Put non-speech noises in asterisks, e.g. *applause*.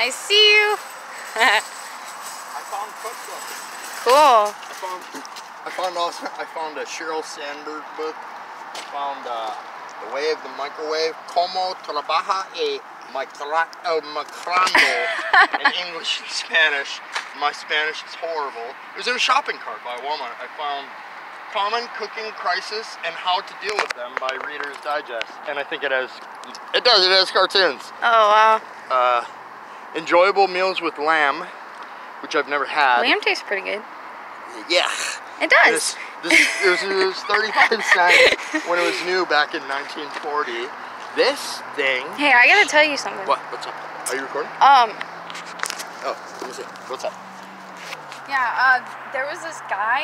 I see you. *laughs* I found cookbooks. cool. I found I found also I found a Sheryl Sandberg book. I found uh, The Way of the Microwave, Como trabaja e el microondo in *laughs* English and Spanish. My Spanish is horrible. It was in a shopping cart by Walmart. I found Common Cooking Crisis and How to Deal with Them by Reader's Digest. And I think it has it does, it has cartoons. Oh wow. Uh, enjoyable meals with lamb, which I've never had. Lamb tastes pretty good. Yeah. It does. This, this it, was, it was 35 *laughs* cents when it was new back in 1940. This thing. Hey, I gotta tell you something. What? What's up? Are you recording? Um, Oh, let me see. What's up? yeah, uh, there was this guy